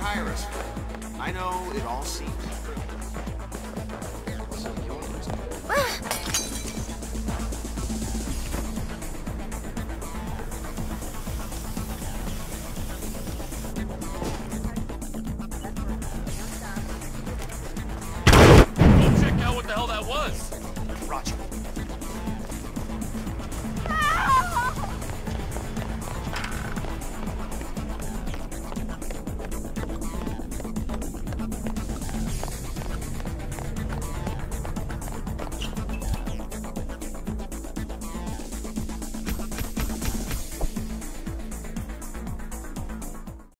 hire us. I know it all seems trivial.